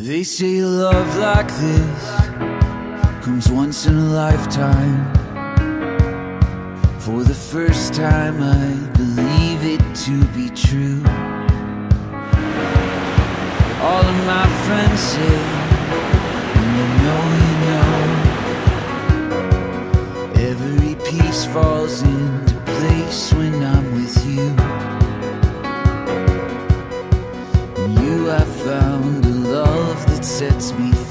They say love like this comes once in a lifetime. For the first time, I believe it to be true. All of my friends say, and you know, you know, every piece falls into place when I sets me free.